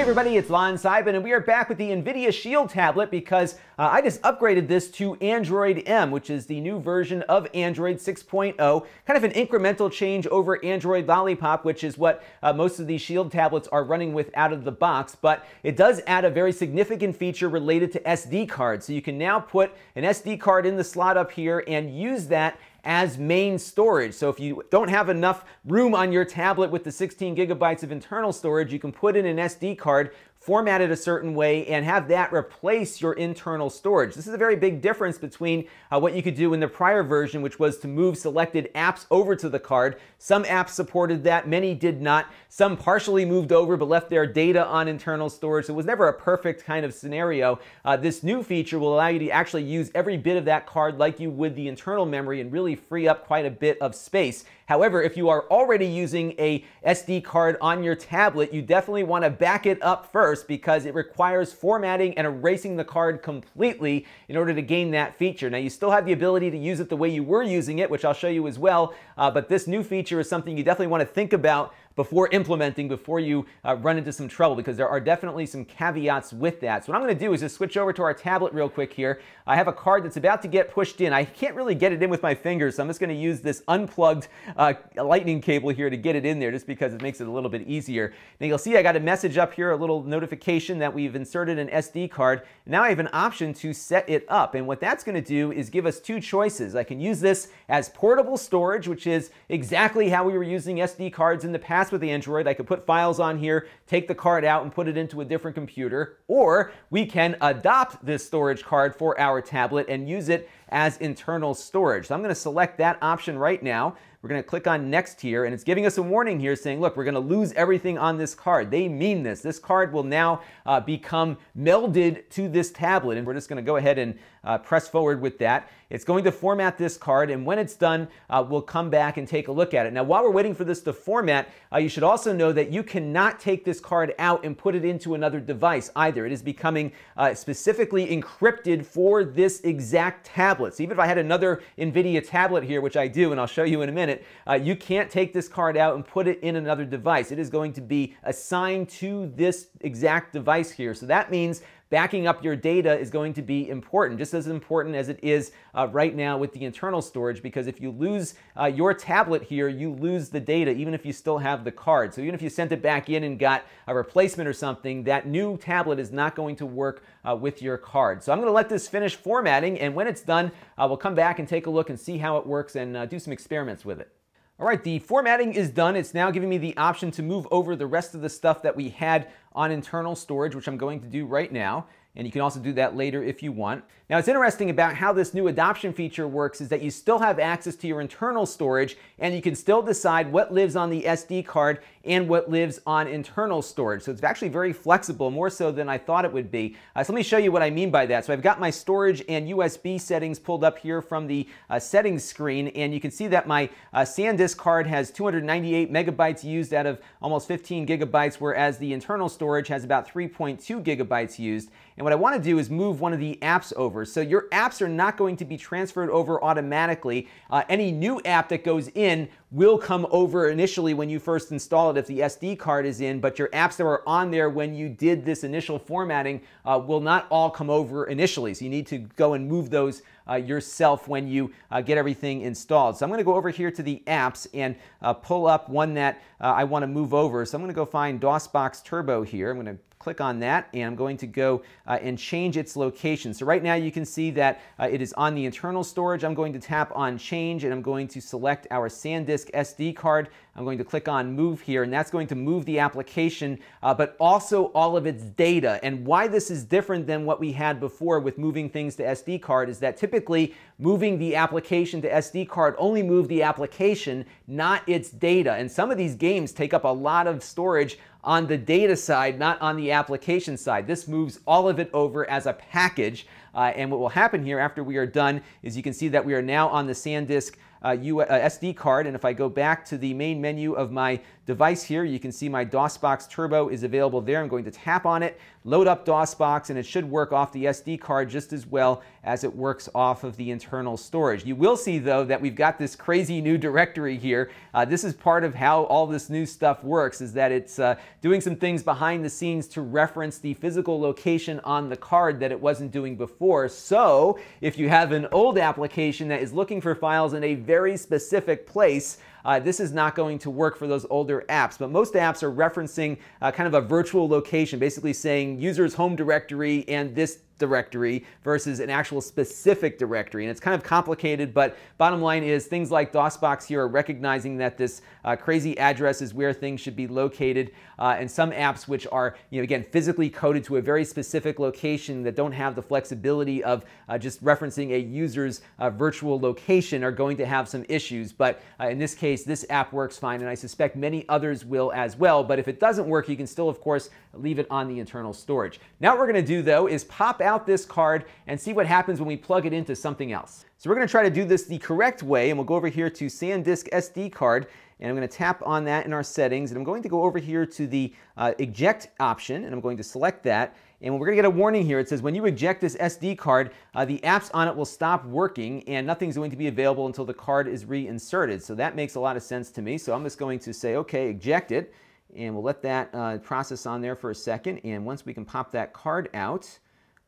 Hey everybody, it's Lon Seidman, and we are back with the NVIDIA Shield tablet because uh, I just upgraded this to Android M, which is the new version of Android 6.0. Kind of an incremental change over Android Lollipop, which is what uh, most of these Shield tablets are running with out of the box. But it does add a very significant feature related to SD cards. So you can now put an SD card in the slot up here and use that as main storage. So if you don't have enough room on your tablet with the 16 gigabytes of internal storage, you can put in an SD card format it a certain way and have that replace your internal storage. This is a very big difference between uh, what you could do in the prior version, which was to move selected apps over to the card. Some apps supported that, many did not. Some partially moved over but left their data on internal storage. So it was never a perfect kind of scenario. Uh, this new feature will allow you to actually use every bit of that card like you would the internal memory and really free up quite a bit of space. However, if you are already using a SD card on your tablet, you definitely want to back it up first because it requires formatting and erasing the card completely in order to gain that feature. Now, you still have the ability to use it the way you were using it, which I'll show you as well, uh, but this new feature is something you definitely want to think about before implementing, before you uh, run into some trouble, because there are definitely some caveats with that. So what I'm going to do is just switch over to our tablet real quick here. I have a card that's about to get pushed in. I can't really get it in with my fingers, so I'm just going to use this unplugged uh, lightning cable here to get it in there, just because it makes it a little bit easier. Now you'll see I got a message up here, a little notification that we've inserted an SD card. Now I have an option to set it up, and what that's going to do is give us two choices. I can use this as portable storage, which is exactly how we were using SD cards in the past with the Android. I could put files on here, take the card out and put it into a different computer, or we can adopt this storage card for our tablet and use it as internal storage. So I'm going to select that option right now. We're going to click on next here and it's giving us a warning here saying, look, we're going to lose everything on this card. They mean this. This card will now uh, become melded to this tablet and we're just going to go ahead and uh, press forward with that. It's going to format this card and when it's done, uh, we'll come back and take a look at it. Now, while we're waiting for this to format, uh, you should also know that you cannot take this card out and put it into another device either. It is becoming uh, specifically encrypted for this exact tablet. So even if I had another NVIDIA tablet here, which I do, and I'll show you in a minute, uh, you can't take this card out and put it in another device. It is going to be assigned to this exact device here. So that means backing up your data is going to be important, just as important as it is uh, right now with the internal storage, because if you lose uh, your tablet here, you lose the data, even if you still have the card. So even if you sent it back in and got a replacement or something, that new tablet is not going to work uh, with your card. So I'm going to let this finish formatting, and when it's done, we'll come back and take a look and see how it works and uh, do some experiments with it. All right, the formatting is done. It's now giving me the option to move over the rest of the stuff that we had on internal storage, which I'm going to do right now and you can also do that later if you want. Now, it's interesting about how this new adoption feature works is that you still have access to your internal storage and you can still decide what lives on the SD card and what lives on internal storage. So it's actually very flexible, more so than I thought it would be. Uh, so let me show you what I mean by that. So I've got my storage and USB settings pulled up here from the uh, settings screen and you can see that my uh, SanDisk card has 298 megabytes used out of almost 15 gigabytes, whereas the internal storage has about 3.2 gigabytes used. And what I want to do is move one of the apps over. So your apps are not going to be transferred over automatically. Uh, any new app that goes in will come over initially when you first install it if the SD card is in, but your apps that were on there when you did this initial formatting uh, will not all come over initially. So you need to go and move those uh, yourself when you uh, get everything installed. So I'm going to go over here to the apps and uh, pull up one that uh, I want to move over. So I'm going to go find DOSBox Turbo here. I'm to click on that and I'm going to go uh, and change its location. So right now you can see that uh, it is on the internal storage. I'm going to tap on change and I'm going to select our SanDisk SD card. I'm going to click on move here and that's going to move the application uh, but also all of its data. And why this is different than what we had before with moving things to SD card is that typically moving the application to SD card only move the application, not its data. And some of these games take up a lot of storage on the data side, not on the application side. This moves all of it over as a package. Uh, and what will happen here after we are done is you can see that we are now on the SanDisk uh, uh, SD card. And if I go back to the main menu of my device here. You can see my DOSBox Turbo is available there. I'm going to tap on it, load up DOSBox, and it should work off the SD card just as well as it works off of the internal storage. You will see, though, that we've got this crazy new directory here. Uh, this is part of how all this new stuff works, is that it's uh, doing some things behind the scenes to reference the physical location on the card that it wasn't doing before. So if you have an old application that is looking for files in a very specific place, uh, this is not going to work for those older apps. But most apps are referencing uh, kind of a virtual location, basically saying user's home directory and this directory versus an actual specific directory. And it's kind of complicated, but bottom line is things like DOSBox here are recognizing that this uh, crazy address is where things should be located. Uh, and some apps which are, you know, again, physically coded to a very specific location that don't have the flexibility of uh, just referencing a user's uh, virtual location are going to have some issues. But uh, in this case, this app works fine, and I suspect many others will as well. But if it doesn't work, you can still, of course, leave it on the internal storage. Now what we're going to do, though, is pop out out this card and see what happens when we plug it into something else. So we're going to try to do this the correct way, and we'll go over here to SanDisk SD card, and I'm going to tap on that in our settings, and I'm going to go over here to the uh, eject option, and I'm going to select that, and we're going to get a warning here. It says when you eject this SD card, uh, the apps on it will stop working and nothing's going to be available until the card is reinserted. So that makes a lot of sense to me. So I'm just going to say, okay, eject it. And we'll let that uh, process on there for a second. And once we can pop that card out,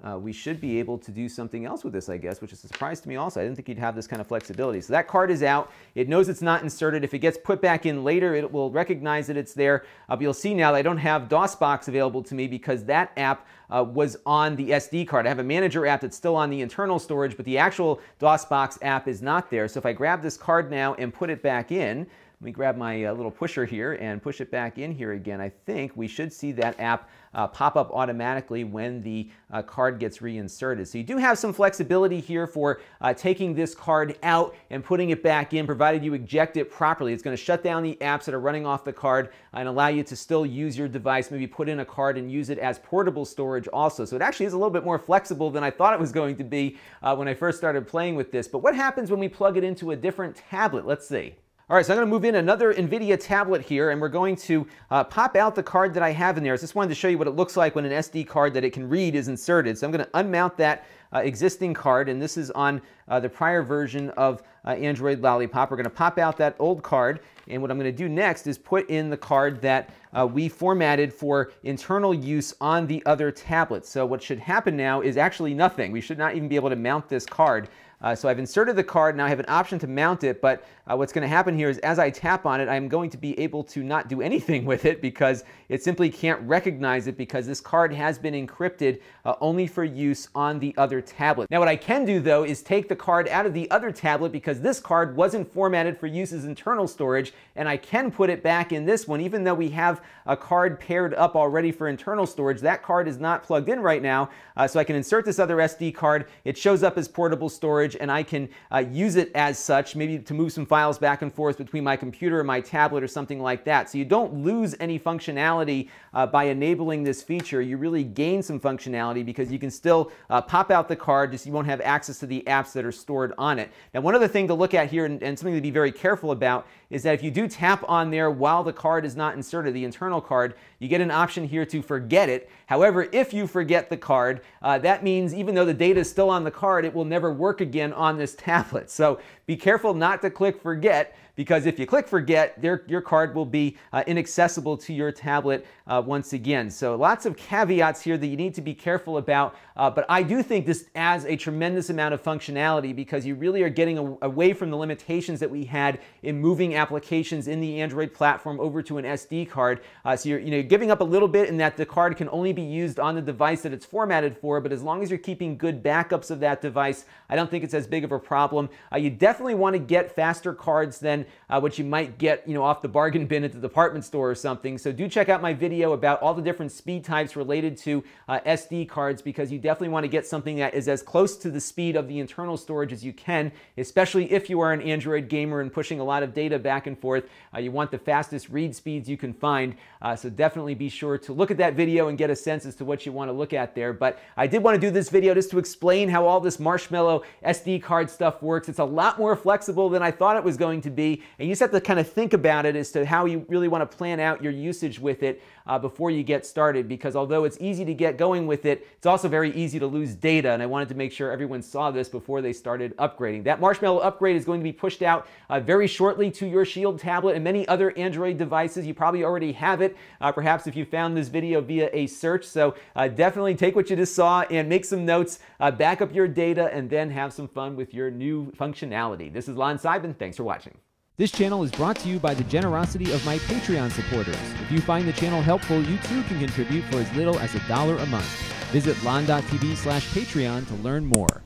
uh, we should be able to do something else with this, I guess, which is a surprise to me also. I didn't think you'd have this kind of flexibility. So that card is out. It knows it's not inserted. If it gets put back in later, it will recognize that it's there. Uh, but you'll see now that I don't have DOSBox available to me because that app uh, was on the SD card. I have a manager app that's still on the internal storage, but the actual DOSBox app is not there. So if I grab this card now and put it back in, let me grab my uh, little pusher here and push it back in here again. I think we should see that app uh, pop up automatically when the uh, card gets reinserted. So you do have some flexibility here for uh, taking this card out and putting it back in, provided you eject it properly. It's going to shut down the apps that are running off the card and allow you to still use your device, maybe put in a card and use it as portable storage also. So it actually is a little bit more flexible than I thought it was going to be uh, when I first started playing with this. But what happens when we plug it into a different tablet? Let's see. All right, so I'm going to move in another NVIDIA tablet here, and we're going to uh, pop out the card that I have in there. I just wanted to show you what it looks like when an SD card that it can read is inserted. So I'm going to unmount that uh, existing card, and this is on uh, the prior version of uh, Android Lollipop. We're going to pop out that old card, and what I'm going to do next is put in the card that uh, we formatted for internal use on the other tablet. So what should happen now is actually nothing. We should not even be able to mount this card. Uh, so I've inserted the card, now I have an option to mount it, but uh, what's going to happen here is as I tap on it, I'm going to be able to not do anything with it because it simply can't recognize it because this card has been encrypted uh, only for use on the other tablet. Now what I can do though is take the card out of the other tablet because this card wasn't formatted for use as internal storage and I can put it back in this one even though we have a card paired up already for internal storage. That card is not plugged in right now uh, so I can insert this other SD card. It shows up as portable storage and I can uh, use it as such, maybe to move some files back and forth between my computer and my tablet or something like that. So you don't lose any functionality uh, by enabling this feature. You really gain some functionality because you can still uh, pop out the card, just you won't have access to the apps that are stored on it. Now, one other thing to look at here and, and something to be very careful about is that if you do tap on there while the card is not inserted, the internal card, you get an option here to forget it. However, if you forget the card, uh, that means even though the data is still on the card, it will never work again on this tablet. So be careful not to click forget because if you click forget, your card will be uh, inaccessible to your tablet uh, once again. So lots of caveats here that you need to be careful about, uh, but I do think this adds a tremendous amount of functionality because you really are getting a, away from the limitations that we had in moving applications in the Android platform over to an SD card. Uh, so you're you know, giving up a little bit in that the card can only be used on the device that it's formatted for, but as long as you're keeping good backups of that device, I don't think it's as big of a problem. Uh, you definitely want to get faster cards than uh, what you might get you know, off the bargain bin at the department store or something. So do check out my video about all the different speed types related to uh, SD cards because you definitely want to get something that is as close to the speed of the internal storage as you can, especially if you are an Android gamer and pushing a lot of data back and forth. Uh, you want the fastest read speeds you can find. Uh, so definitely be sure to look at that video and get a sense as to what you want to look at there. But I did want to do this video just to explain how all this Marshmallow SD card stuff works. It's a lot more flexible than I thought it was going to be. And you just have to kind of think about it as to how you really want to plan out your usage with it uh, before you get started because although it's easy to get going with it, it's also very easy to lose data. And I wanted to make sure everyone saw this before they started upgrading. That Marshmallow upgrade is going to be pushed out uh, very shortly to your Shield tablet and many other Android devices. You probably already have it, uh, perhaps if you found this video via a search. So uh, definitely take what you just saw and make some notes, uh, back up your data, and then have some fun with your new functionality. This is Lon Seidman. Thanks for watching. This channel is brought to you by the generosity of my Patreon supporters. If you find the channel helpful, you too can contribute for as little as a dollar a month. Visit lon.tv slash Patreon to learn more.